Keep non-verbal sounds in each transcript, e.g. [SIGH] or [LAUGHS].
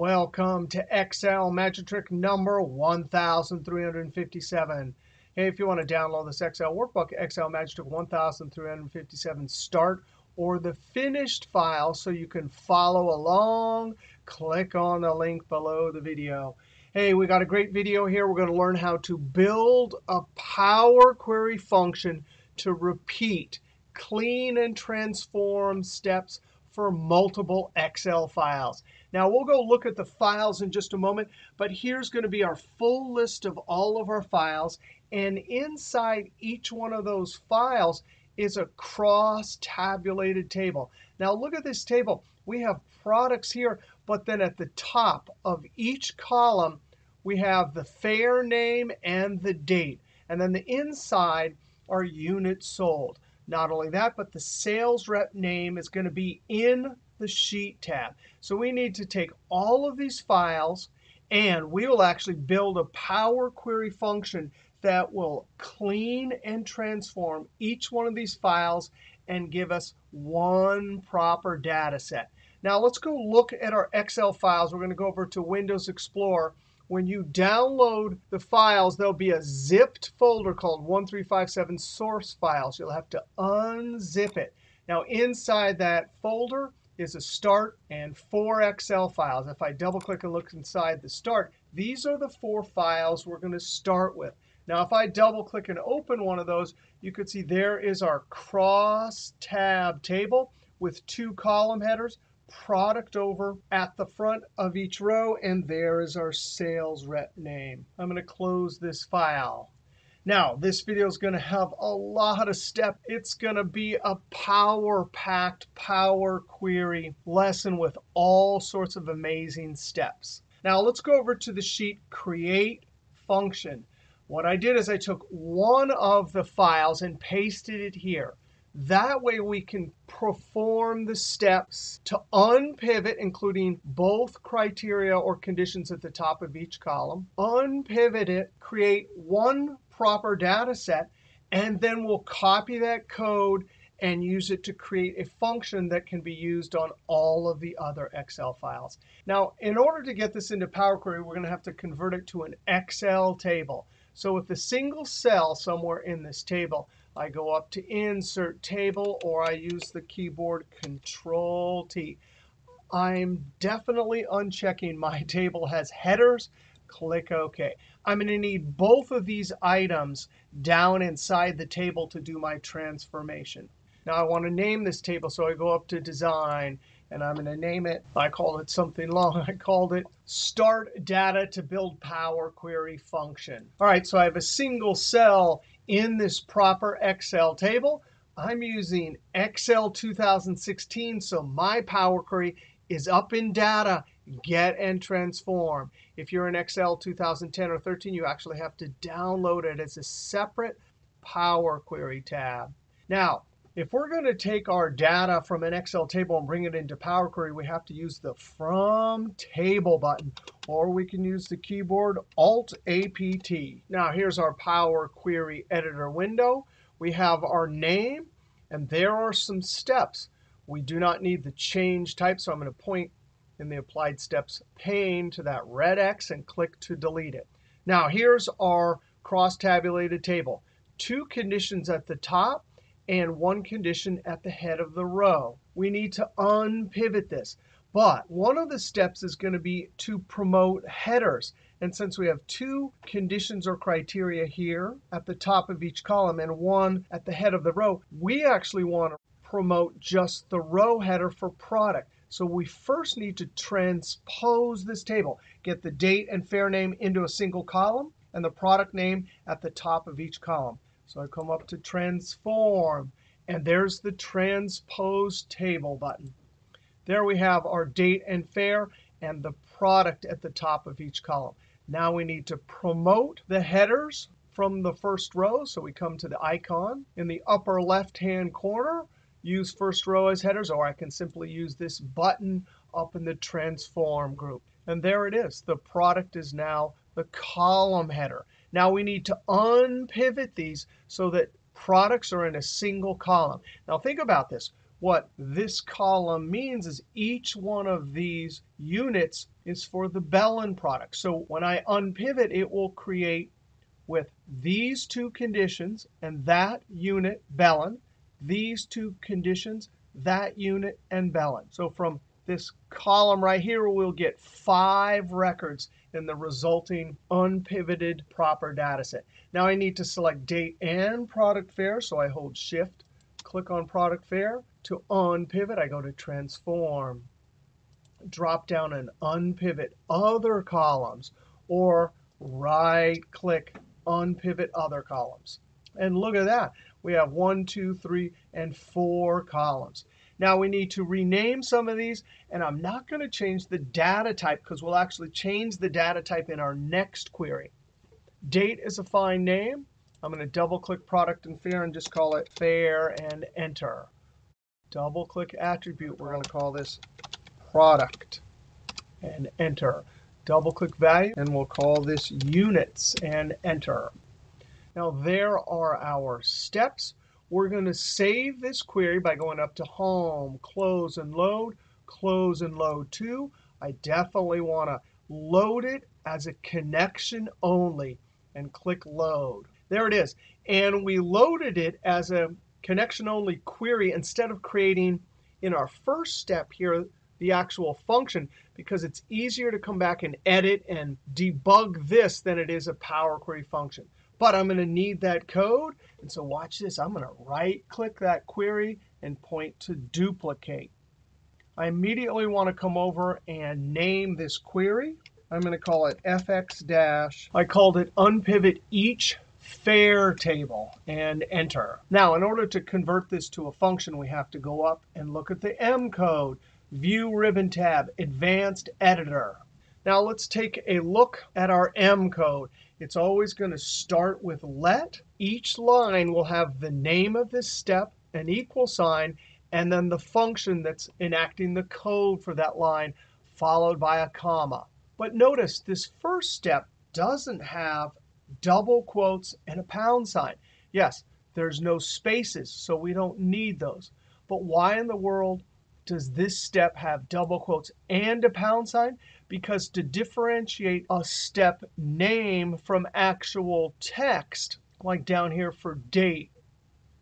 Welcome to Excel magic trick number 1357. Hey, if you want to download this Excel workbook, Excel magic trick 1357 start or the finished file so you can follow along, click on the link below the video. Hey, we got a great video here. We're going to learn how to build a Power Query function to repeat clean and transform steps for multiple Excel files. Now, we'll go look at the files in just a moment, but here's going to be our full list of all of our files. And inside each one of those files is a cross-tabulated table. Now, look at this table. We have products here, but then at the top of each column, we have the fair name and the date. And then the inside are units sold. Not only that, but the sales rep name is going to be in the Sheet tab. So we need to take all of these files, and we will actually build a Power Query function that will clean and transform each one of these files and give us one proper data set. Now let's go look at our Excel files. We're going to go over to Windows Explorer when you download the files, there'll be a zipped folder called 1357 source files. You'll have to unzip it. Now, inside that folder is a start and four Excel files. If I double click and look inside the start, these are the four files we're going to start with. Now, if I double click and open one of those, you could see there is our cross tab table with two column headers product over at the front of each row, and there is our sales rep name. I'm going to close this file. Now, this video is going to have a lot of steps. It's going to be a power-packed Power Query lesson with all sorts of amazing steps. Now, let's go over to the sheet Create Function. What I did is I took one of the files and pasted it here. That way we can perform the steps to unpivot, including both criteria or conditions at the top of each column, unpivot it, create one proper data set, and then we'll copy that code and use it to create a function that can be used on all of the other Excel files. Now, in order to get this into Power Query, we're going to have to convert it to an Excel table. So with a single cell somewhere in this table, I go up to Insert Table, or I use the keyboard Control-T. I'm definitely unchecking my [LAUGHS] table has headers. Click OK. I'm going to need both of these items down inside the table to do my transformation. Now I want to name this table, so I go up to Design, and I'm going to name it. I called it something long. [LAUGHS] I called it Start Data to Build Power Query Function. All right, so I have a single cell in this proper Excel table. I'm using Excel 2016, so my Power Query is up in Data, Get and Transform. If you're in Excel 2010 or 13, you actually have to download it as a separate Power Query tab. Now, if we're going to take our data from an Excel table and bring it into Power Query, we have to use the From Table button. Or we can use the keyboard Alt-APT. Now, here's our Power Query Editor window. We have our name, and there are some steps. We do not need the change type, so I'm going to point in the Applied Steps pane to that red X and click to delete it. Now, here's our cross-tabulated table. Two conditions at the top and one condition at the head of the row. We need to unpivot this. But one of the steps is going to be to promote headers. And since we have two conditions or criteria here at the top of each column and one at the head of the row, we actually want to promote just the row header for product. So we first need to transpose this table, get the date and fair name into a single column, and the product name at the top of each column. So I come up to Transform, and there's the Transpose Table button. There we have our date and fair and the product at the top of each column. Now we need to promote the headers from the first row. So we come to the icon in the upper left-hand corner, use first row as headers, or I can simply use this button up in the Transform group. And there it is. The product is now the column header. Now we need to unpivot these so that products are in a single column. Now think about this. What this column means is each one of these units is for the Bellen product. So when I unpivot, it will create with these two conditions and that unit Bellen, these two conditions, that unit, and Bellen. So from this column right here, we'll get five records in the resulting unpivoted proper data set. Now I need to select date and product fair, so I hold shift, click on product fair. To unpivot, I go to transform, drop down and unpivot other columns, or right click unpivot other columns. And look at that. We have one, two, three, and four columns. Now we need to rename some of these. And I'm not going to change the data type because we'll actually change the data type in our next query. Date is a fine name. I'm going to double click product and fair and just call it fair and enter. Double click attribute. We're going to call this product and enter. Double click value and we'll call this units and enter. Now there are our steps. We're going to save this query by going up to home, close and load, close and load to. I definitely want to load it as a connection only and click load. There it is. And we loaded it as a connection only query instead of creating in our first step here the actual function because it's easier to come back and edit and debug this than it is a Power Query function. But I'm going to need that code. And so watch this. I'm going to right click that query and point to duplicate. I immediately want to come over and name this query. I'm going to call it fx dash. I called it unpivot each fair table and enter. Now, in order to convert this to a function, we have to go up and look at the M code, View Ribbon tab, Advanced Editor. Now, let's take a look at our M code. It's always going to start with let. Each line will have the name of this step, an equal sign, and then the function that's enacting the code for that line, followed by a comma. But notice this first step doesn't have double quotes and a pound sign. Yes, there's no spaces, so we don't need those. But why in the world does this step have double quotes and a pound sign? Because to differentiate a step name from actual text, like down here for date,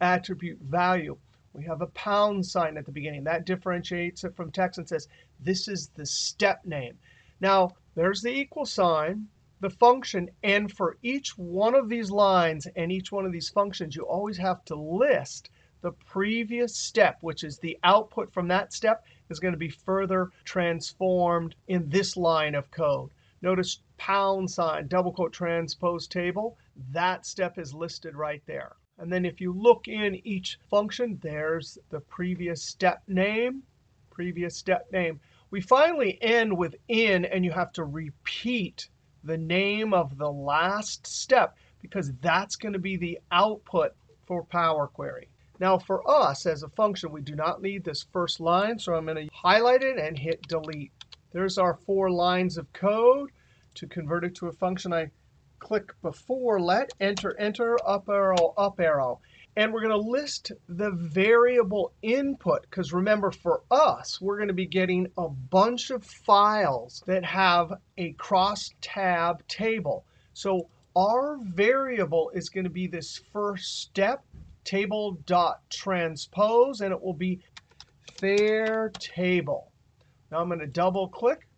attribute value, we have a pound sign at the beginning. That differentiates it from text and says this is the step name. Now, there's the equal sign, the function, and for each one of these lines and each one of these functions, you always have to list the previous step, which is the output from that step, is going to be further transformed in this line of code. Notice pound sign, double quote transpose table. That step is listed right there. And then if you look in each function, there's the previous step name, previous step name. We finally end with in, and you have to repeat the name of the last step because that's going to be the output for Power Query. Now for us as a function, we do not need this first line. So I'm going to highlight it and hit delete. There's our four lines of code. To convert it to a function, I click before let, enter, enter, up arrow, up arrow. And we're going to list the variable input. Because remember, for us, we're going to be getting a bunch of files that have a cross-tab table. So our variable is going to be this first step table.transpose, and it will be fair table. Now I'm going to double click,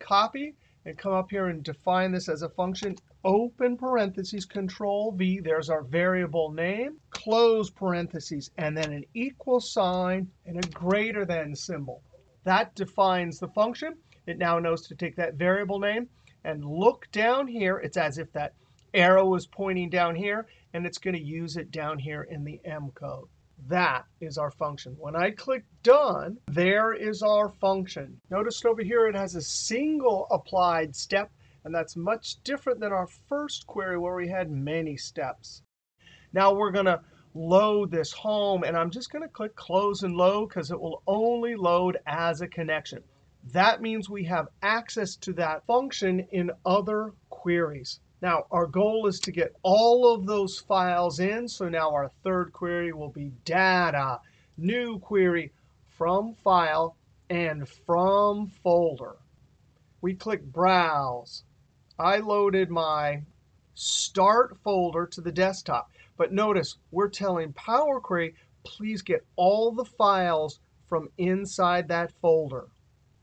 copy, and come up here and define this as a function. Open parentheses, Control V. There's our variable name. Close parentheses, and then an equal sign and a greater than symbol. That defines the function. It now knows to take that variable name and look down here. It's as if that arrow is pointing down here and it's going to use it down here in the M code. That is our function. When I click Done, there is our function. Notice over here it has a single applied step, and that's much different than our first query where we had many steps. Now we're going to load this home, and I'm just going to click Close and Load because it will only load as a connection. That means we have access to that function in other queries. Now, our goal is to get all of those files in. So now our third query will be data, new query from file and from folder. we click Browse. I loaded my Start folder to the desktop. But notice we're telling Power Query, please get all the files from inside that folder.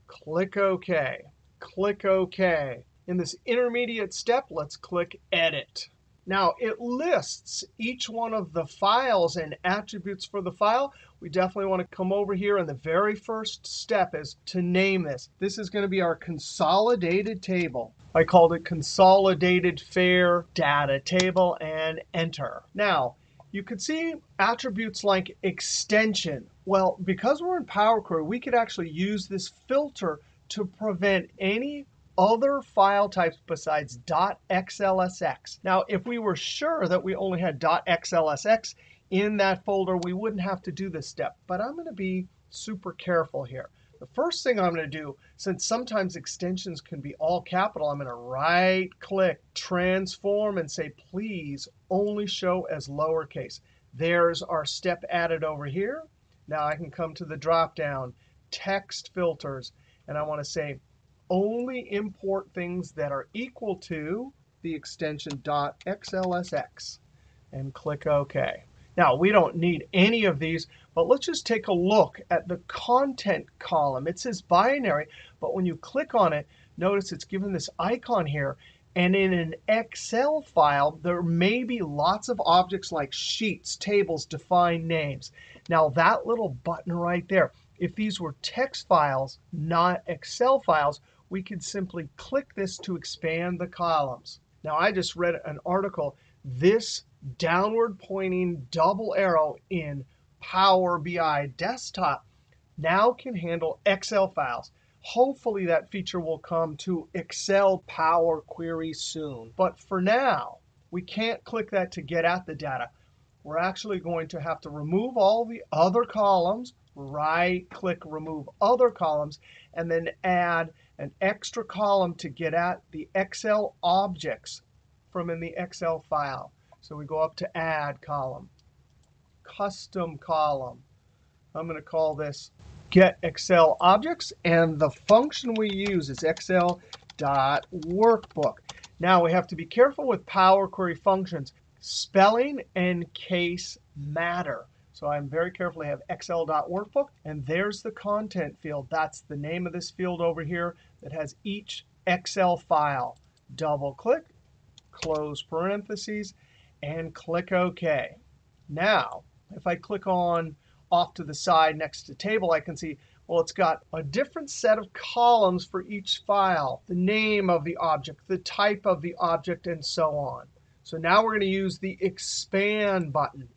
Click OK. Click OK. In this intermediate step, let's click Edit. Now, it lists each one of the files and attributes for the file. We definitely want to come over here, and the very first step is to name this. This is going to be our consolidated table. I called it Consolidated Fair Data Table, and Enter. Now, you could see attributes like extension. Well, because we're in Power Query, we could actually use this filter to prevent any other file types besides .xlsx. Now, if we were sure that we only had .xlsx in that folder, we wouldn't have to do this step. But I'm going to be super careful here. The first thing I'm going to do, since sometimes extensions can be all capital, I'm going to right-click, transform, and say, please only show as lowercase. There's our step added over here. Now I can come to the drop-down, text filters, and I want to say only import things that are equal to the extension .xlsx and click OK. Now, we don't need any of these, but let's just take a look at the content column. It says binary, but when you click on it, notice it's given this icon here. And in an Excel file, there may be lots of objects like sheets, tables, defined names. Now, that little button right there, if these were text files, not Excel files, we could simply click this to expand the columns. Now, I just read an article. This downward pointing double arrow in Power BI Desktop now can handle Excel files. Hopefully, that feature will come to Excel Power Query soon. But for now, we can't click that to get at the data. We're actually going to have to remove all the other columns, right-click Remove Other Columns, and then add an extra column to get at the Excel objects from in the Excel file. So we go up to Add Column, Custom Column. I'm going to call this Get Excel Objects. And the function we use is excel.workbook. Now we have to be careful with Power Query functions. Spelling and case matter. So I'm very careful to have excel.workbook. And there's the content field. That's the name of this field over here that has each Excel file. Double click, close parentheses, and click OK. Now, if I click on off to the side next to table, I can see, well, it's got a different set of columns for each file, the name of the object, the type of the object, and so on. So now we're going to use the Expand button.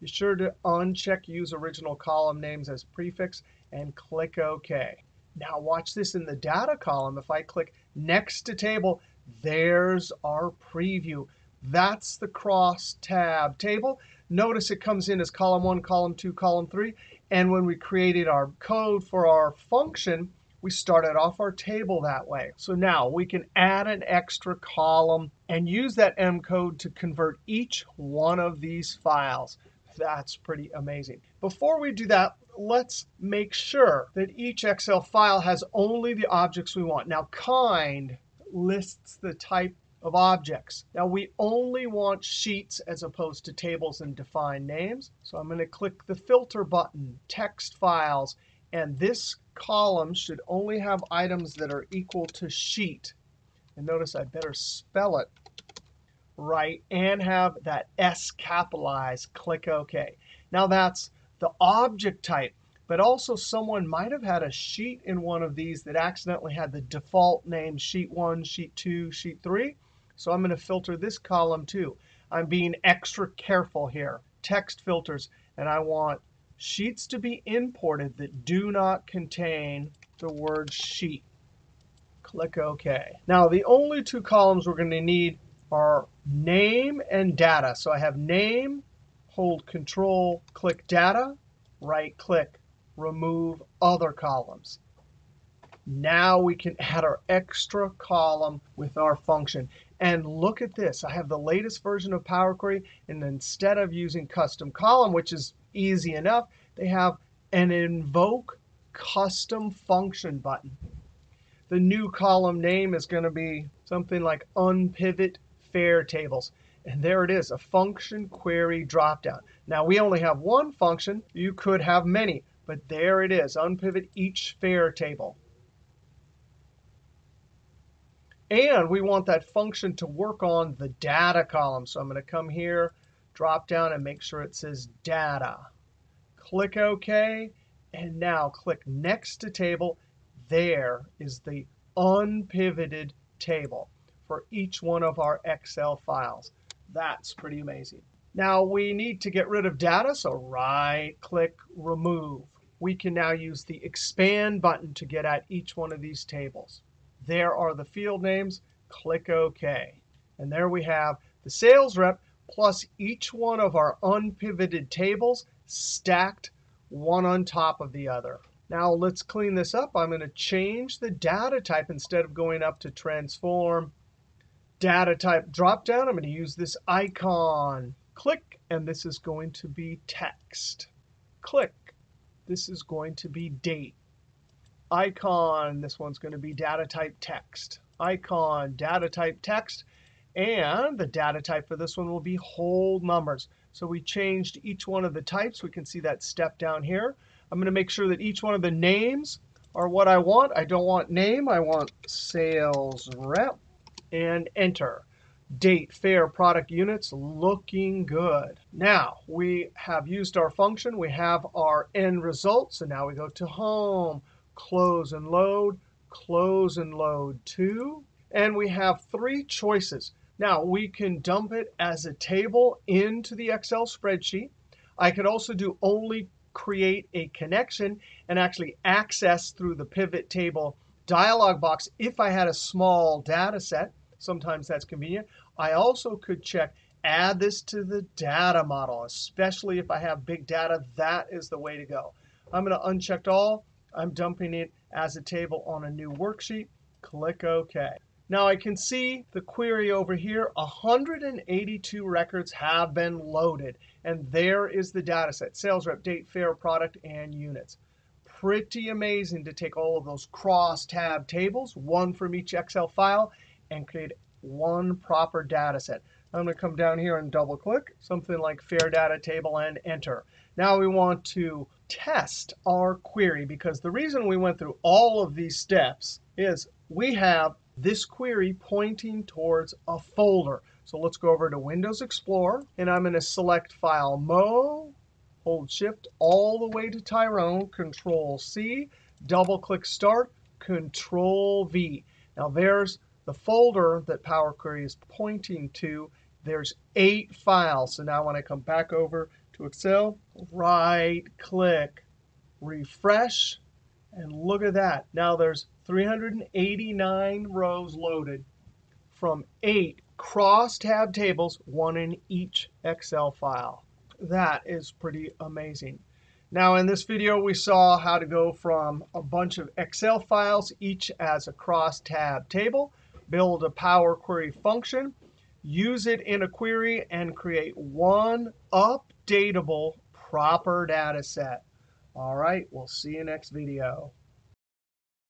Be sure to uncheck Use Original Column Names as Prefix and click OK. Now watch this in the Data column. If I click Next to Table, there's our preview. That's the cross-tab table. Notice it comes in as column 1, column 2, column 3. And when we created our code for our function, we started off our table that way. So now we can add an extra column and use that M code to convert each one of these files. That's pretty amazing. Before we do that, let's make sure that each Excel file has only the objects we want. Now, kind lists the type of objects. Now, we only want sheets as opposed to tables and defined names. So I'm going to click the Filter button, Text Filters. And this column should only have items that are equal to sheet. And notice I better spell it right and have that S capitalized. Click OK. Now, that's the object type. But also, someone might have had a sheet in one of these that accidentally had the default name sheet 1, sheet 2, sheet 3. So I'm going to filter this column too. I'm being extra careful here. Text filters. And I want sheets to be imported that do not contain the word sheet. Click OK. Now, the only two columns we're going to need are name and data. So I have name, hold Control, click Data, right click, remove other columns. Now we can add our extra column with our function. And look at this. I have the latest version of Power Query. And instead of using custom column, which is easy enough, they have an invoke custom function button. the new column name is going to be something like unpivot fair tables. And there it is, a function query dropdown. Now, we only have one function. You could have many. But there it is, unpivot each fair table. And we want that function to work on the data column. So I'm going to come here, drop down, and make sure it says data. Click OK. And now click next to table. There is the unpivoted table for each one of our Excel files. That's pretty amazing. Now we need to get rid of data, so right click remove. We can now use the expand button to get at each one of these tables. There are the field names. Click OK. And there we have the sales rep plus each one of our unpivoted tables stacked one on top of the other. Now let's clean this up. I'm going to change the data type instead of going up to transform data type dropdown. I'm going to use this icon. Click, and this is going to be text. Click. This is going to be date. Icon, this one's going to be data type text. Icon, data type text. And the data type for this one will be whole numbers. So we changed each one of the types. We can see that step down here. I'm going to make sure that each one of the names are what I want. I don't want name. I want sales rep and enter. Date, fair, product units, looking good. Now, we have used our function. We have our end result. So now we go to home, close and load, close and load to. And we have three choices. Now, we can dump it as a table into the Excel spreadsheet. I could also do only create a connection and actually access through the pivot table dialog box if I had a small data set. Sometimes that's convenient. I also could check add this to the data model, especially if I have big data. That is the way to go. I'm going to uncheck all. I'm dumping it as a table on a new worksheet. Click OK. Now I can see the query over here. 182 records have been loaded. And there is the data set, sales rep, date, fair, product, and units. Pretty amazing to take all of those cross-tab tables, one from each Excel file, and create one proper data set. I'm going to come down here and double click, something like fair data table and enter. Now we want to test our query because the reason we went through all of these steps is we have this query pointing towards a folder. So let's go over to Windows Explorer, and I'm going to select File Mo, hold Shift all the way to Tyrone, Control C, double click Start, Control V. Now there's the folder that Power Query is pointing to. There's eight files. So now when I come back over to Excel, right click, refresh, and look at that. Now there's 389 rows loaded from eight cross-tab tables, one in each Excel file. That is pretty amazing. Now in this video, we saw how to go from a bunch of Excel files, each as a cross-tab table, build a Power Query function, use it in a query, and create one updatable proper data set. All right, we'll see you next video.